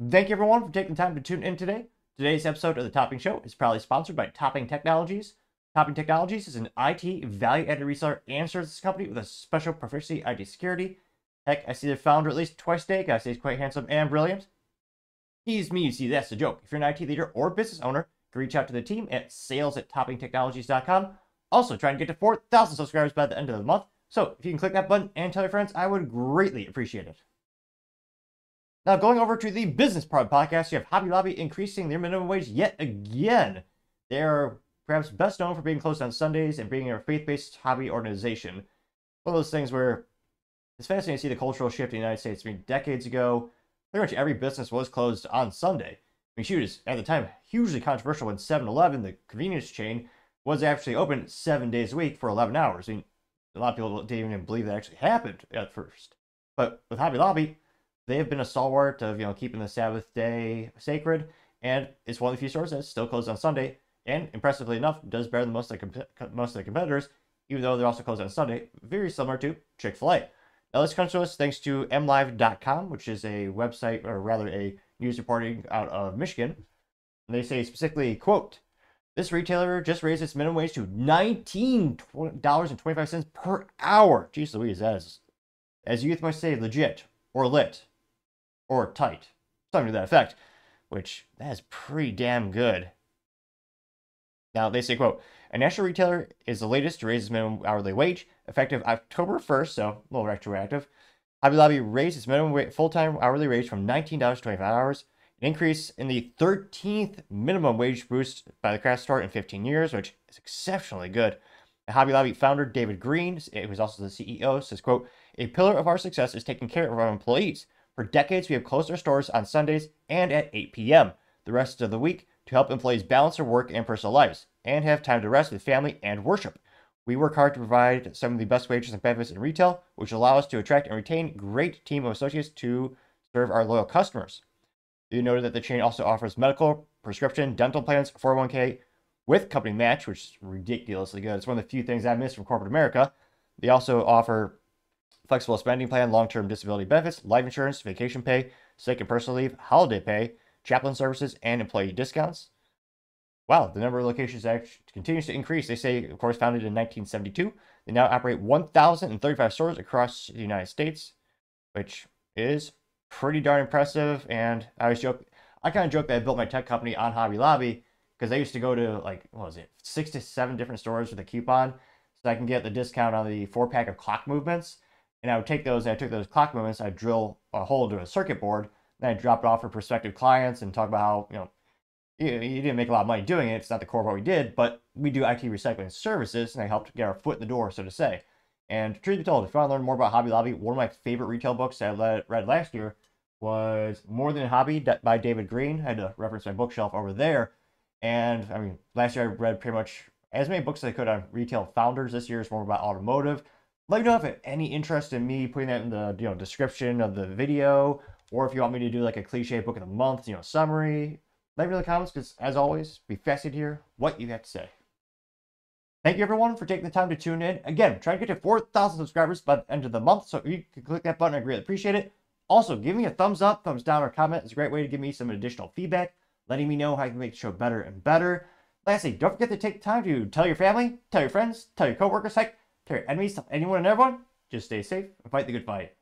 Thank you everyone for taking the time to tune in today. Today's episode of the Topping Show is proudly sponsored by Topping Technologies. Topping Technologies is an IT value-added reseller and services company with a special proficiency in IT security. Heck, I see their founder at least twice a day. Guy he's quite handsome and brilliant. He's me, you see, that's a joke. If you're an IT leader or business owner, you can reach out to the team at sales at toppingtechnologies.com. Also, try and get to 4,000 subscribers by the end of the month. So if you can click that button and tell your friends, I would greatly appreciate it. Now, going over to the business part of the podcast, you have Hobby Lobby increasing their minimum wage yet again. They are perhaps best known for being closed on Sundays and being a faith-based hobby organization. One of those things where it's fascinating to see the cultural shift in the United States. I mean, decades ago, pretty much every business was closed on Sunday. I mean, shoot, is at the time hugely controversial when 7-Eleven, the convenience chain, was actually open seven days a week for 11 hours. I mean, a lot of people didn't even believe that actually happened at first. But with Hobby Lobby, they have been a stalwart of you know keeping the Sabbath day sacred, and it's one of the few stores that's still closed on Sunday. And impressively enough, does better than most of the most of the competitors, even though they're also closed on Sunday. Very similar to Chick Fil A. Now this comes to us thanks to MLive.com, which is a website or rather a news reporting out of Michigan. And they say specifically, quote, this retailer just raised its minimum wage to $19.25 per hour. Jeez Louise, that is, as youth might say, legit or lit or tight, something to that effect, which that is pretty damn good. Now they say, quote, a national retailer is the latest to raise its minimum hourly wage, effective October 1st, so a little retroactive. Hobby Lobby raised its minimum full-time hourly wage from $19 to 25 hours, an increase in the 13th minimum wage boost by the craft store in 15 years, which is exceptionally good. Hobby Lobby founder David Green, who is also the CEO, says, quote, a pillar of our success is taking care of our employees. For decades, we have closed our stores on Sundays and at 8 p.m. the rest of the week to help employees balance their work and personal lives and have time to rest with family and worship. We work hard to provide some of the best wages and benefits in retail, which allow us to attract and retain great team of associates to serve our loyal customers. You noted that the chain also offers medical, prescription, dental plans, 401k with company match, which is ridiculously good. It's one of the few things I miss from corporate America. They also offer flexible spending plan, long-term disability benefits, life insurance, vacation pay, sick and personal leave, holiday pay, chaplain services, and employee discounts. Wow, the number of locations actually continues to increase. They say, of course, founded in 1972. They now operate 1,035 stores across the United States, which is pretty darn impressive. And I always joke, I kind of joke that I built my tech company on Hobby Lobby because I used to go to like, what was it, six to seven different stores with a coupon so I can get the discount on the four pack of clock movements and I would take those, I took those clock movements, I'd drill a hole into a circuit board, then I'd drop it off for prospective clients and talk about how, you know, you, you didn't make a lot of money doing it. It's not the core of what we did, but we do IT recycling services, and I helped get our foot in the door, so to say. And truth be told, if you want to learn more about Hobby Lobby, one of my favorite retail books that I read last year was More Than a Hobby by David Green. I had to reference my bookshelf over there. And I mean, last year I read pretty much as many books as I could on retail founders. This year is more about automotive. Let me know if you have any interest in me putting that in the you know description of the video, or if you want me to do like a cliche book of the month, you know, summary. Let me know in the comments because, as always, be fascinated to hear what you have to say. Thank you everyone for taking the time to tune in. Again, trying to get to 4,000 subscribers by the end of the month, so if you can click that button, I greatly appreciate it. Also, give me a thumbs up, thumbs down, or comment. It's a great way to give me some additional feedback, letting me know how I can make the show better and better. Lastly, don't forget to take time to tell your family, tell your friends, tell your coworkers, heck, your enemies, anyone and everyone, just stay safe and fight the good fight.